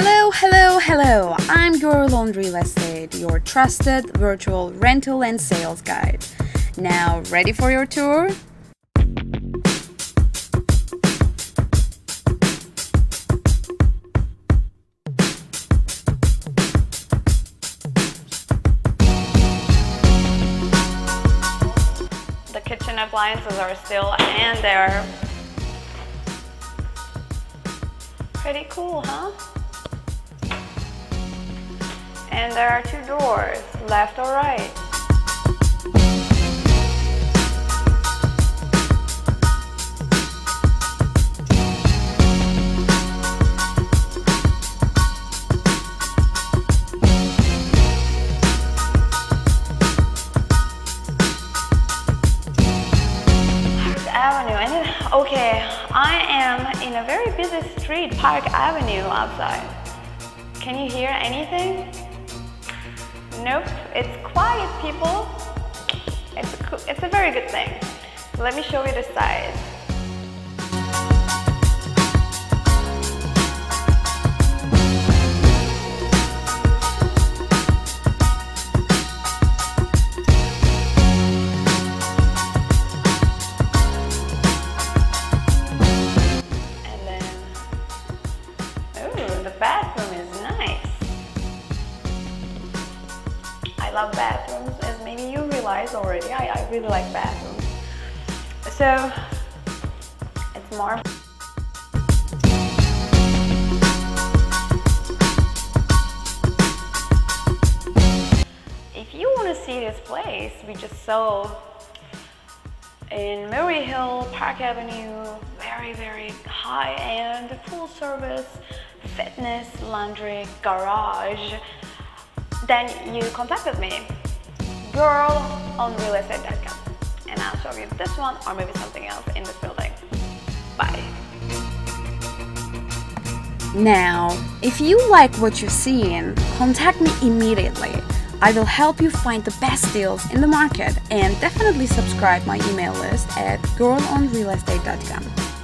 Hello, hello, hello! I'm your Laundry Estate, your trusted virtual rental and sales guide. Now, ready for your tour? The kitchen appliances are still and they're pretty cool, huh? There are two doors, left or right. Okay, I am in a very busy street, Park Avenue outside. Can you hear anything? Nope, it's quiet, people. It's a, it's a very good thing. Let me show you the side. I love bathrooms, as maybe you realize already. I, I really like bathrooms. So, it's more. If you want to see this place, we just sold in Murray Hill, Park Avenue, very, very high end, full service, fitness, laundry, garage, then you contacted me, girl on realestate.com, and I'll show you this one or maybe something else in this building. Bye. Now, if you like what you're seeing, contact me immediately. I will help you find the best deals in the market and definitely subscribe my email list at girlonrealestate.com.